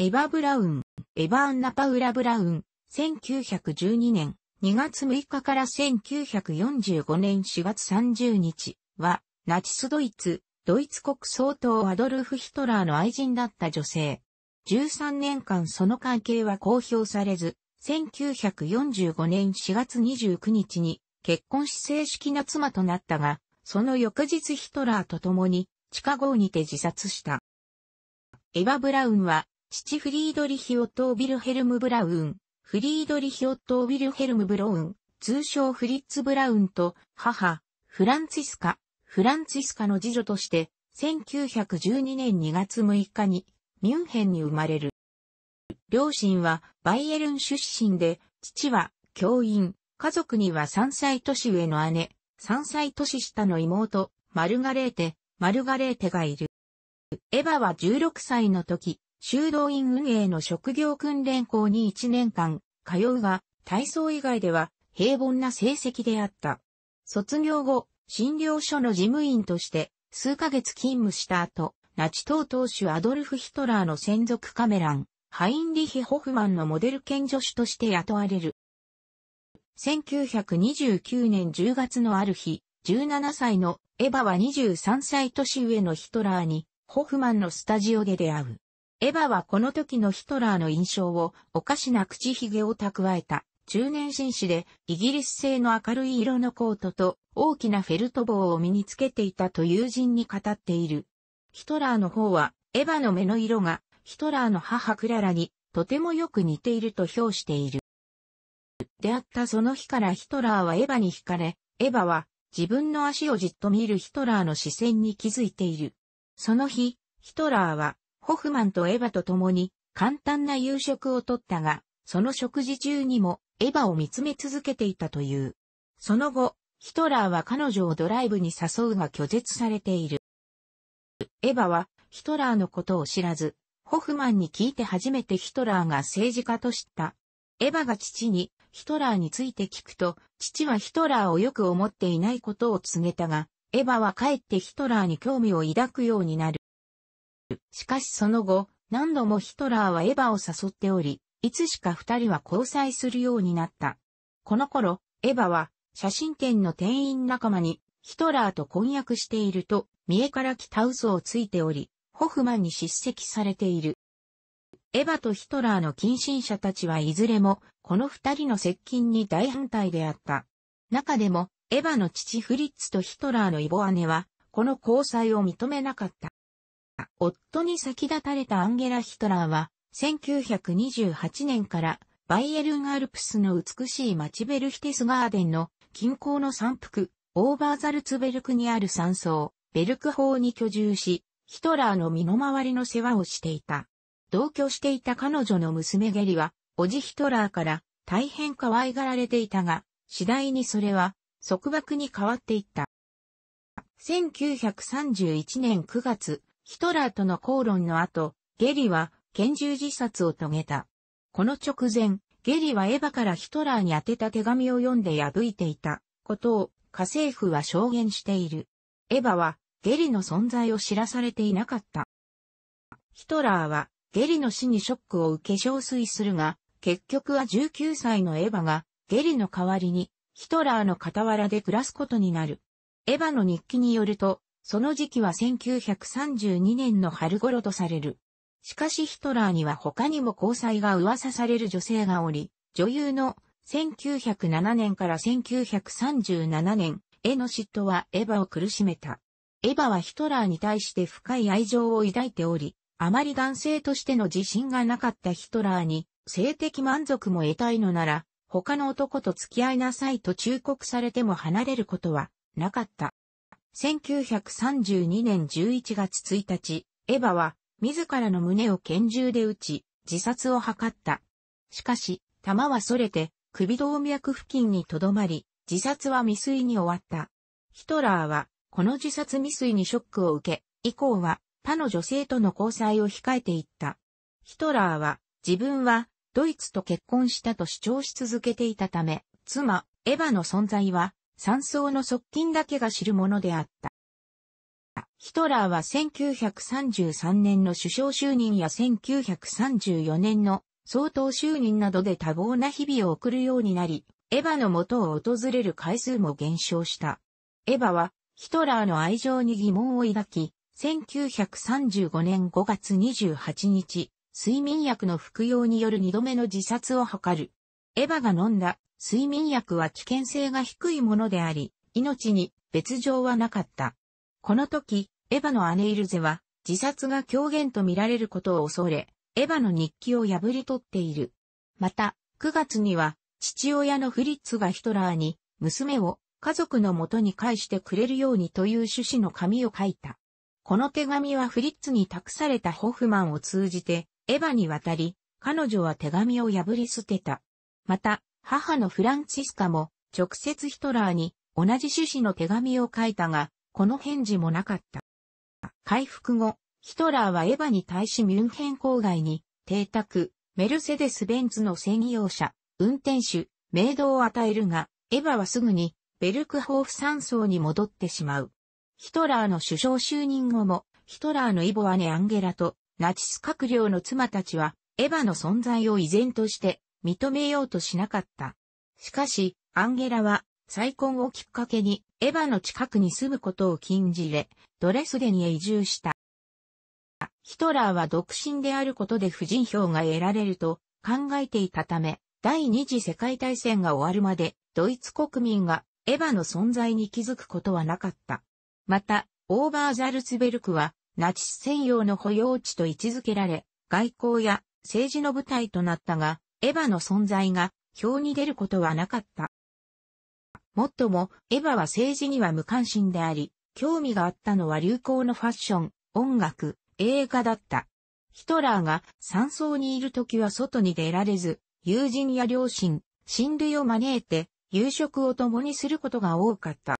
エヴァ・ブラウン、エヴァ・アンナ・パウラ・ブラウン、1912年2月6日から1945年4月30日は、ナチスドイツ、ドイツ国総統アドルフ・ヒトラーの愛人だった女性。13年間その関係は公表されず、1945年4月29日に結婚し正式な妻となったが、その翌日ヒトラーと共に地下壕にて自殺した。エヴァ・ブラウンは、父フリードリヒ・オトー・ビルヘルム・ブラウン、フリードリヒ・オットー・ビルヘルム・ブロウン、通称フリッツ・ブラウンと母、フランツィスカ、フランツィスカの次女として、1912年2月6日にミュンヘンに生まれる。両親はバイエルン出身で、父は教員、家族には3歳年上の姉、3歳年下の妹、マルガレーテ、マルガレーテがいる。エヴァは16歳の時、修道院運営の職業訓練校に1年間通うが、体操以外では平凡な成績であった。卒業後、診療所の事務員として数ヶ月勤務した後、ナチ党党首アドルフ・ヒトラーの専属カメラン、ハインリヒ・ホフマンのモデル兼助手として雇われる。1929年10月のある日、17歳のエヴァは23歳年上のヒトラーに、ホフマンのスタジオで出会う。エヴァはこの時のヒトラーの印象を、おかしな口ひげを蓄えた、中年紳士で、イギリス製の明るい色のコートと、大きなフェルト帽を身につけていたと友人に語っている。ヒトラーの方は、エヴァの目の色が、ヒトラーの母クララに、とてもよく似ていると評している。であったその日からヒトラーはエヴァに惹かれ、エヴァは自分の足をじっと見るヒトラーの視線に気づいている。その日、ヒトラーはホフマンとエヴァと共に簡単な夕食をとったが、その食事中にもエヴァを見つめ続けていたという。その後、ヒトラーは彼女をドライブに誘うが拒絶されている。エヴァはヒトラーのことを知らず、ホフマンに聞いて初めてヒトラーが政治家と知った。エヴァが父にヒトラーについて聞くと、父はヒトラーをよく思っていないことを告げたが、エヴァはかえってヒトラーに興味を抱くようになる。しかしその後、何度もヒトラーはエヴァを誘っており、いつしか二人は交際するようになった。この頃、エヴァは写真展の店員仲間にヒトラーと婚約していると、見栄から来た嘘をついており、ホフマンに叱責されている。エヴァとヒトラーの近親者たちはいずれも、この二人の接近に大反対であった。中でも、エヴァの父フリッツとヒトラーの異母姉は、この交際を認めなかった。夫に先立たれたアンゲラ・ヒトラーは、1928年からバイエルンアルプスの美しい街ベルヒテスガーデンの近郊の山腹、オーバーザルツベルクにある山荘、ベルク法に居住し、ヒトラーの身の回りの世話をしていた。同居していた彼女の娘ゲリは、おじヒトラーから大変可愛がられていたが、次第にそれは束縛に変わっていった。1931年9月、ヒトラーとの口論の後、ゲリは拳銃自殺を遂げた。この直前、ゲリはエヴァからヒトラーに宛てた手紙を読んで破いていたことを家政婦は証言している。エヴァはゲリの存在を知らされていなかった。ヒトラーはゲリの死にショックを受け憔悴するが、結局は19歳のエヴァがゲリの代わりにヒトラーの傍らで暮らすことになる。エヴァの日記によると、その時期は1932年の春頃とされる。しかしヒトラーには他にも交際が噂される女性がおり、女優の1907年から1937年への嫉妬はエヴァを苦しめた。エヴァはヒトラーに対して深い愛情を抱いており、あまり男性としての自信がなかったヒトラーに、性的満足も得たいのなら、他の男と付き合いなさいと忠告されても離れることはなかった。1932年11月1日、エヴァは自らの胸を拳銃で撃ち、自殺を図った。しかし、弾は逸れて首動脈付近にとどまり、自殺は未遂に終わった。ヒトラーは、この自殺未遂にショックを受け、以降は他の女性との交際を控えていった。ヒトラーは自分はドイツと結婚したと主張し続けていたため、妻、エヴァの存在は山荘の側近だけが知るものであった。ヒトラーは1933年の首相就任や1934年の総統就任などで多忙な日々を送るようになり、エヴァの元を訪れる回数も減少した。エヴァはヒトラーの愛情に疑問を抱き、1935年5月28日、睡眠薬の服用による二度目の自殺を図る。エヴァが飲んだ睡眠薬は危険性が低いものであり、命に別状はなかった。この時、エヴァの姉イルゼは自殺が狂言と見られることを恐れ、エヴァの日記を破り取っている。また、9月には父親のフリッツがヒトラーに娘を家族のもとに返してくれるようにという趣旨の紙を書いた。この手紙はフリッツに託されたホフマンを通じてエヴァに渡り、彼女は手紙を破り捨てた。また、母のフランチスカも直接ヒトラーに同じ趣旨の手紙を書いたが、この返事もなかった。回復後、ヒトラーはエヴァに対しミュンヘン郊外に、邸宅、メルセデス・ベンツの専用車、運転手、メイドを与えるが、エヴァはすぐにベルクホーフ山荘に戻ってしまう。ヒトラーの首相就任後も、ヒトラーのイボ姉アンゲラとナチス閣僚の妻たちは、エヴァの存在を依然として認めようとしなかった。しかし、アンゲラは再婚をきっかけにエヴァの近くに住むことを禁じれ、ドレスデンへ移住した。ヒトラーは独身であることで婦人票が得られると考えていたため、第二次世界大戦が終わるまで、ドイツ国民がエヴァの存在に気づくことはなかった。また、オーバーザルツベルクは、ナチス専用の保養地と位置づけられ、外交や政治の舞台となったが、エヴァの存在が表に出ることはなかった。もっとも、エヴァは政治には無関心であり、興味があったのは流行のファッション、音楽、映画だった。ヒトラーが山荘にいる時は外に出られず、友人や両親、親類を招いて夕食を共にすることが多かった。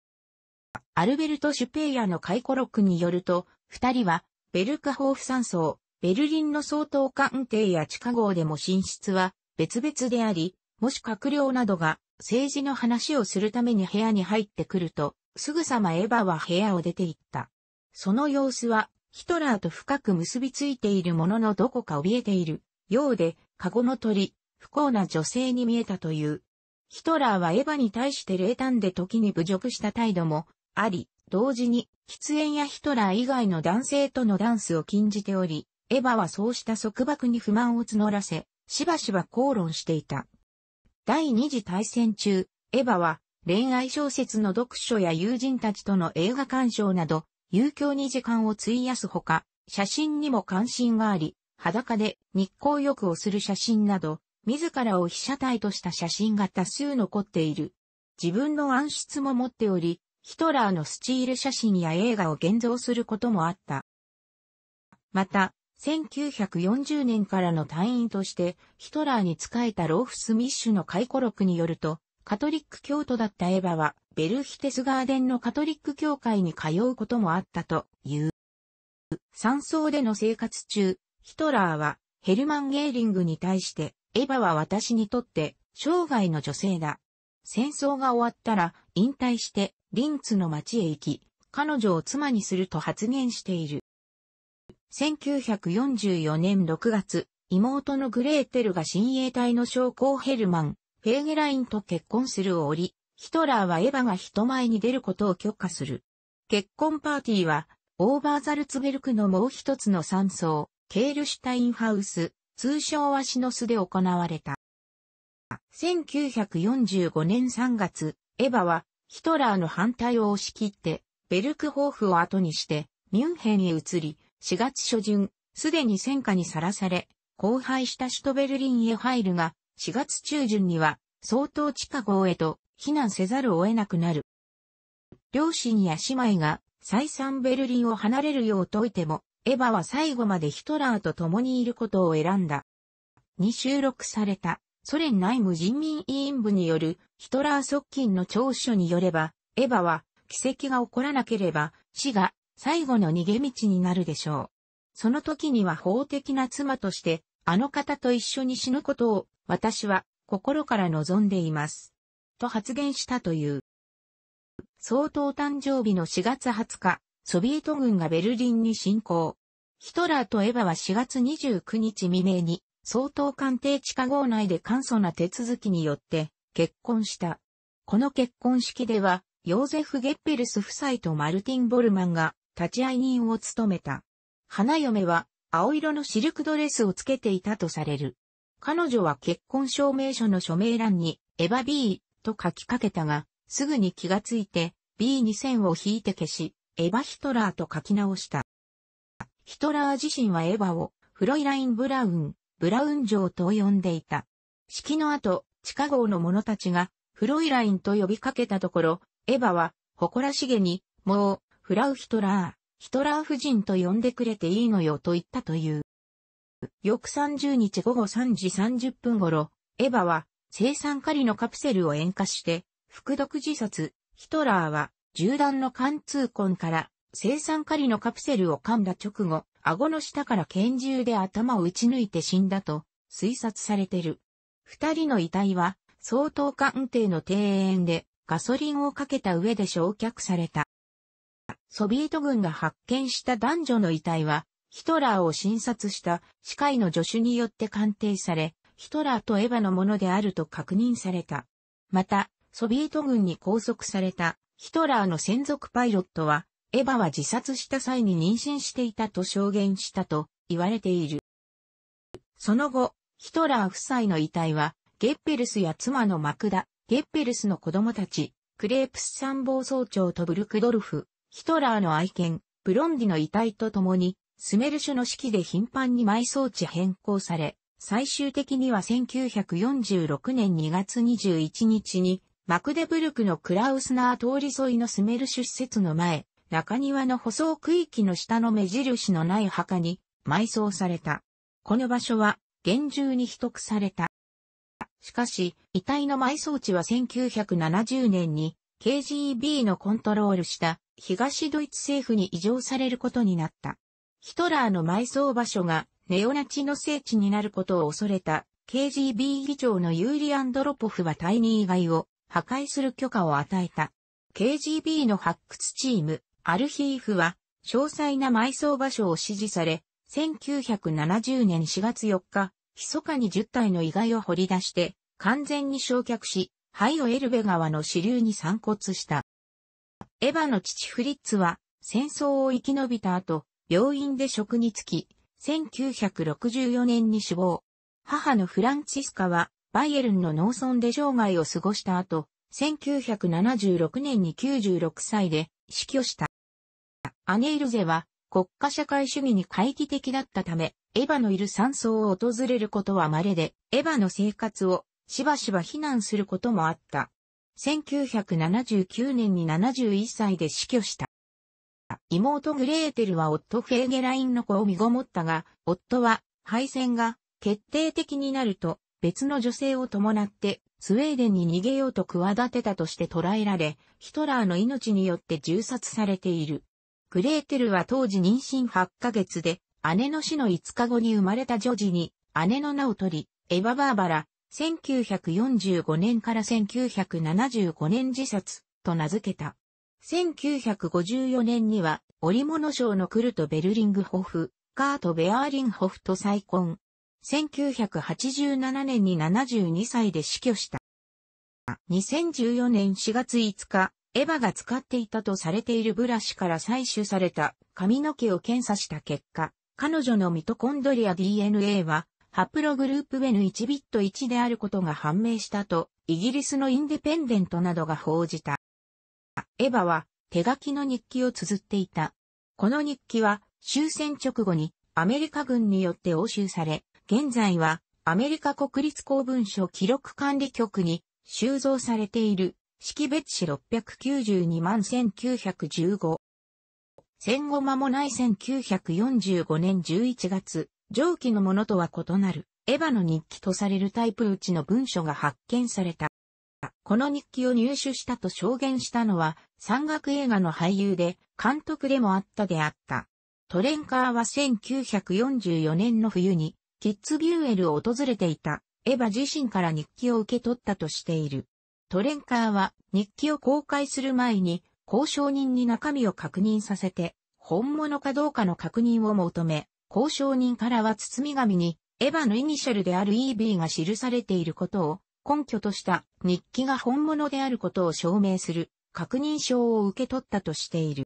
アルベルト・シュペイヤの回顧録によると、二人はベルクホーフ山荘、ベルリンの総統官邸や地下壕でも寝室は別々であり、もし閣僚などが政治の話をするために部屋に入ってくると、すぐさまエヴァは部屋を出て行った。その様子は、ヒトラーと深く結びついているもののどこか怯えているようで、カゴの鳥、不幸な女性に見えたという。ヒトラーはエヴァに対して冷淡で時に侮辱した態度もあり、同時に、喫煙やヒトラー以外の男性とのダンスを禁じており、エヴァはそうした束縛に不満を募らせ、しばしば口論していた。第二次大戦中、エヴァは恋愛小説の読書や友人たちとの映画鑑賞など、有効に時間を費やすほか、写真にも関心があり、裸で日光浴をする写真など、自らを被写体とした写真が多数残っている。自分の暗室も持っており、ヒトラーのスチール写真や映画を現像することもあった。また、1940年からの隊員としてヒトラーに仕えたローフスミッシュの回顧録によると、カトリック教徒だったエヴァはベルヒテスガーデンのカトリック教会に通うこともあったという。山荘での生活中、ヒトラーはヘルマン・ゲーリングに対してエヴァは私にとって生涯の女性だ。戦争が終わったら引退してリンツの町へ行き、彼女を妻にすると発言している。1944年6月、妹のグレーテルが親衛隊の将校ヘルマン、フェーゲラインと結婚する折、ヒトラーはエヴァが人前に出ることを許可する。結婚パーティーは、オーバーザルツベルクのもう一つの山荘、ケールシュタインハウス、通称はシノスで行われた。1945年3月、エヴァはヒトラーの反対を押し切って、ベルクホーフを後にして、ミュンヘンへ移り、4月初旬、すでに戦火にさらされ、荒廃した首都ベルリンへ入るが、4月中旬には、相当地下壕へと避難せざるを得なくなる。両親や姉妹が再三ベルリンを離れるよう説いても、エヴァは最後までヒトラーと共にいることを選んだ。に収録されたソ連内務人民委員部によるヒトラー側近の聴書によれば、エヴァは奇跡が起こらなければ死が最後の逃げ道になるでしょう。その時には法的な妻としてあの方と一緒に死ぬことを私は心から望んでいます。と発言したという。総統誕生日の4月20日、ソビエト軍がベルリンに侵攻。ヒトラーとエヴァは4月29日未明に、総統官邸地下壕内で簡素な手続きによって結婚した。この結婚式では、ヨーゼフ・ゲッペルス夫妻とマルティン・ボルマンが立ち会い人を務めた。花嫁は青色のシルクドレスをつけていたとされる。彼女は結婚証明書の署名欄にエヴァ B と書きかけたが、すぐに気がついて B に線を引いて消し、エヴァヒトラーと書き直した。ヒトラー自身はエヴァをフロイライン・ブラウン、ブラウン城と呼んでいた。式の後、地下壕の者たちがフロイラインと呼びかけたところ、エヴァは誇らしげに、もう、フラウヒトラー、ヒトラー夫人と呼んでくれていいのよと言ったという。翌30日午後3時30分頃、エヴァは生産狩りのカプセルを塩化して、服毒自殺、ヒトラーは銃弾の貫通痕から生産狩りのカプセルを噛んだ直後、顎の下から拳銃で頭を撃ち抜いて死んだと推察されてる。二人の遺体は、総統官邸の庭園でガソリンをかけた上で焼却された。ソビエト軍が発見した男女の遺体は、ヒトラーを診察した歯科医の助手によって鑑定され、ヒトラーとエヴァのものであると確認された。また、ソビエト軍に拘束されたヒトラーの専属パイロットは、エヴァは自殺した際に妊娠していたと証言したと言われている。その後、ヒトラー夫妻の遺体は、ゲッペルスや妻のマクダ、ゲッペルスの子供たち、クレープス参謀総長とブルクドルフ、ヒトラーの愛犬、ブロンディの遺体と共に、スメルシュの式で頻繁に埋葬地変更され、最終的には1946年2月21日に、マクデブルクのクラウスナー通り沿いのスメルシュ施設の前、中庭の舗装区域の下の目印のない墓に埋葬された。この場所は厳重に秘匿された。しかし、遺体の埋葬地は1970年に KGB のコントロールした東ドイツ政府に移譲されることになった。ヒトラーの埋葬場所がネオナチの聖地になることを恐れた KGB 議長のユーリアンドロポフは退任以外を破壊する許可を与えた。KGB の発掘チーム、アルヒーフは詳細な埋葬場所を指示され、1970年4月4日、密かに10体の遺骸を掘り出して、完全に焼却し、ハイオエルベ川の支流に散骨した。エヴァの父フリッツは、戦争を生き延びた後、病院で職に就き、1964年に死亡。母のフランチスカは、バイエルンの農村で生涯を過ごした後、1976年に96歳で死去した。アネイルゼは国家社会主義に懐疑的だったため、エヴァのいる山荘を訪れることは稀で、エヴァの生活をしばしば非難することもあった。1979年に71歳で死去した。妹グレーテルは夫フェーゲラインの子を身ごもったが、夫は敗戦が決定的になると別の女性を伴ってスウェーデンに逃げようと企てたとして捕らえられ、ヒトラーの命によって銃殺されている。グレーテルは当時妊娠8ヶ月で姉の死の5日後に生まれた女児に、姉の名を取り、エヴァ・バーバラ、1945年から1975年自殺と名付けた。1954年には、織物賞のクルト・ベルリングホフ、カート・ベアーリンホフと再婚。1987年に72歳で死去した。2014年4月5日、エヴァが使っていたとされているブラシから採取された髪の毛を検査した結果、彼女のミトコンドリア DNA は、ハプログループ N1 ビット1であることが判明したと、イギリスのインデペンデントなどが報じた。エヴァは手書きの日記を綴っていた。この日記は終戦直後にアメリカ軍によって押収され、現在はアメリカ国立公文書記録管理局に収蔵されている識別紙692万1915。戦後間もない1945年11月、上記のものとは異なる、エヴァの日記とされるタイプうちの文書が発見された。この日記を入手したと証言したのは、山岳映画の俳優で、監督でもあったであった。トレンカーは1944年の冬に、キッズビューエルを訪れていた、エヴァ自身から日記を受け取ったとしている。トレンカーは日記を公開する前に交渉人に中身を確認させて、本物かどうかの確認を求め、交渉人からは包み紙にエヴァのイニシャルである EB が記されていることを根拠とした日記が本物であることを証明する確認証を受け取ったとしている。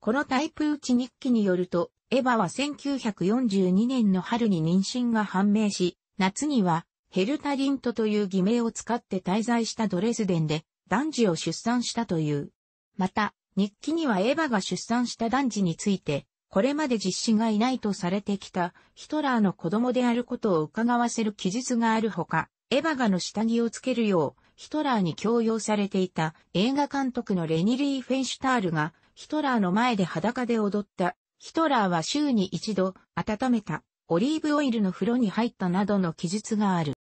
このタイプ打ち日記によると、エヴァは1942年の春に妊娠が判明し、夏にはヘルタリントという偽名を使って滞在したドレスデンで男児を出産したという。また、日記にはエヴァが出産した男児について、これまで実子がいないとされてきたヒトラーの子供であることを伺わせる記述があるほか、エヴァがの下着をつけるよう、ヒトラーに強要されていた映画監督のレニリー・フェンシュタールが、ヒトラーの前で裸で踊った、ヒトラーは週に一度温めたオリーブオイルの風呂に入ったなどの記述がある。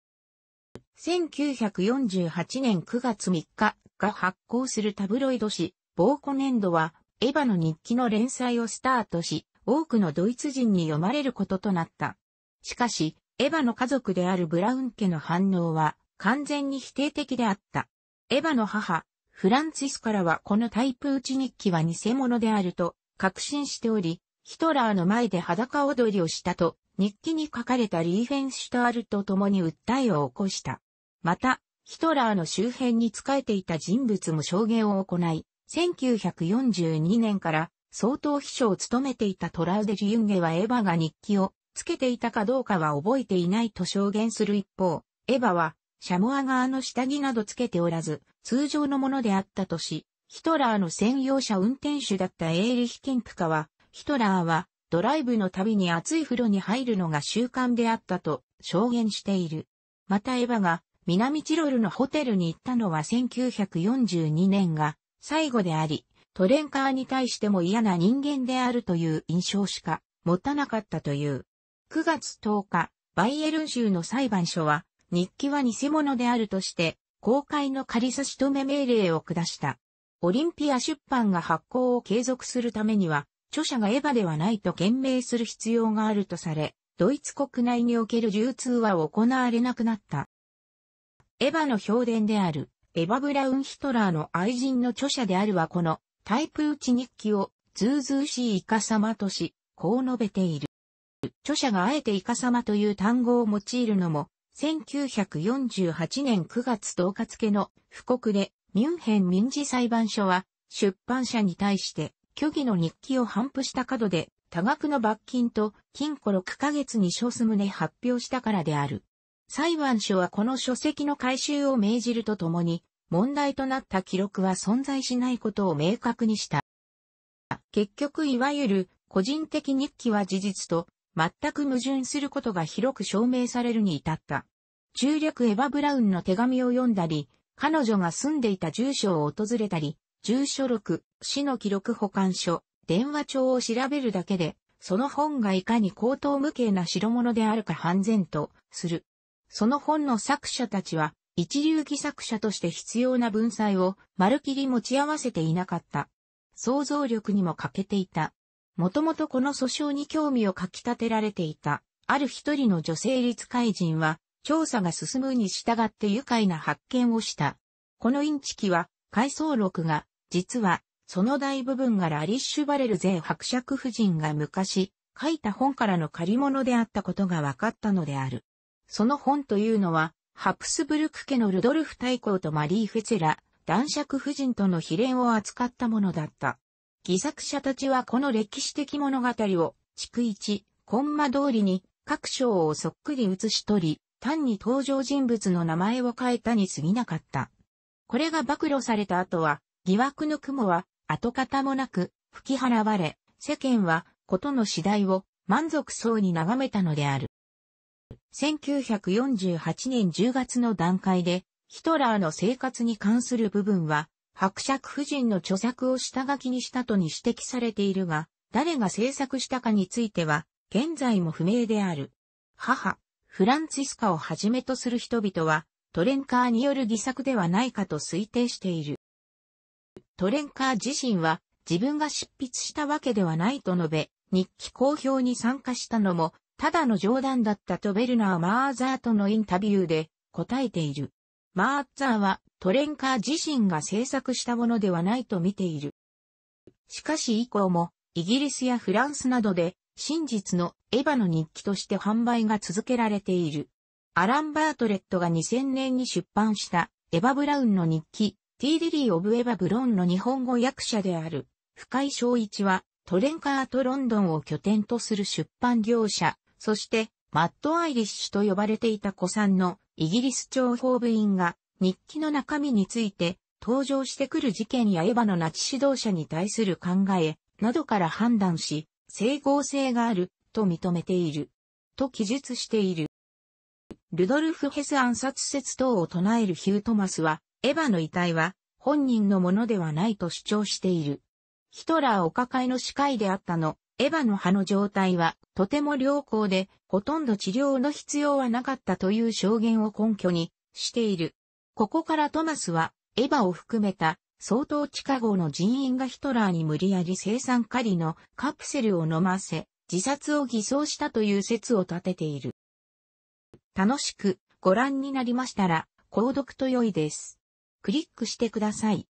1948年9月3日が発行するタブロイド紙、ボーコ年度は、エヴァの日記の連載をスタートし、多くのドイツ人に読まれることとなった。しかし、エヴァの家族であるブラウン家の反応は完全に否定的であった。エヴァの母、フランツィスからはこのタイプ打ち日記は偽物であると確信しており、ヒトラーの前で裸踊りをしたと日記に書かれたリーフェンシュタールと共に訴えを起こした。また、ヒトラーの周辺に仕えていた人物も証言を行い、1942年から総統秘書を務めていたトラウデジユンゲはエヴァが日記をつけていたかどうかは覚えていないと証言する一方、エヴァはシャモア側の下着などつけておらず、通常のものであったとし、ヒトラーの専用車運転手だったエーリヒ・ケンプカは、ヒトラーはドライブのたびに熱い風呂に入るのが習慣であったと証言している。またエヴァが南チロルのホテルに行ったのは1942年が最後であり、トレンカーに対しても嫌な人間であるという印象しか持たなかったという。9月10日、バイエルン州の裁判所は、日記は偽物であるとして、公開の仮差し止め命令を下した。オリンピア出版が発行を継続するためには、著者がエヴァではないと言明する必要があるとされ、ドイツ国内における流通は行われなくなった。エヴァの評伝である、エヴァ・ブラウン・ヒトラーの愛人の著者であるはこのタイプ打ち日記を、ずうずうしいイカ様とし、こう述べている。著者があえてイカ様という単語を用いるのも、1948年9月10日付の布告で、ミュンヘン民事裁判所は、出版社に対して、虚偽の日記を頒布した角で、多額の罰金と禁錮6ヶ月に処す旨発表したからである。裁判所はこの書籍の回収を命じるとともに、問題となった記録は存在しないことを明確にした。結局いわゆる個人的日記は事実と全く矛盾することが広く証明されるに至った。中略エヴァ・ブラウンの手紙を読んだり、彼女が住んでいた住所を訪れたり、住所録、死の記録保管所、電話帳を調べるだけで、その本がいかに高等無形な代物であるか判然とする。その本の作者たちは、一流戯作者として必要な文才をまるきり持ち合わせていなかった。想像力にも欠けていた。もともとこの訴訟に興味をかき立てられていた、ある一人の女性立会人は、調査が進むに従って愉快な発見をした。このインチキは、回想録が、実は、その大部分がラリッシュバレル税伯爵夫人が昔、書いた本からの借り物であったことが分かったのである。その本というのは、ハプスブルク家のルドルフ大公とマリー・フェツェラ、男爵夫人との秘伝を扱ったものだった。戯作者たちはこの歴史的物語を、逐一、コンマ通りに各章をそっくり写し取り、単に登場人物の名前を変えたに過ぎなかった。これが暴露された後は、疑惑の雲は跡形もなく吹き払われ、世間はことの次第を満足そうに眺めたのである。1948年10月の段階で、ヒトラーの生活に関する部分は、伯爵夫人の著作を下書きにしたとに指摘されているが、誰が制作したかについては、現在も不明である。母、フランツィスカをはじめとする人々は、トレンカーによる偽作ではないかと推定している。トレンカー自身は、自分が執筆したわけではないと述べ、日記公表に参加したのも、ただの冗談だったとベルナー・マーザーとのインタビューで答えている。マーザーはトレンカー自身が制作したものではないと見ている。しかし以降も、イギリスやフランスなどで真実のエヴァの日記として販売が続けられている。アラン・バートレットが2000年に出版したエヴァ・ブラウンの日記、ティー・リリー・オブ・エヴァ・ブロンの日本語訳者である深井昭一はトレンカート・ロンドンを拠点とする出版業者、そしてマット・アイリッシュと呼ばれていた古参のイギリス諜報部員が日記の中身について登場してくる事件やエヴァのナチ指導者に対する考えなどから判断し、整合性があると認めている。と記述している。ルドルフ・ヘス暗殺説等を唱えるヒュー・トマスは、エヴァの遺体は本人のものではないと主張している。ヒトラーお抱えの歯科医であったの、エヴァの歯の状態はとても良好で、ほとんど治療の必要はなかったという証言を根拠にしている。ここからトマスは、エヴァを含めた相当地下号の人員がヒトラーに無理やり生産カリのカプセルを飲ませ、自殺を偽装したという説を立てている。楽しくご覧になりましたら、購読と良いです。クリックしてください。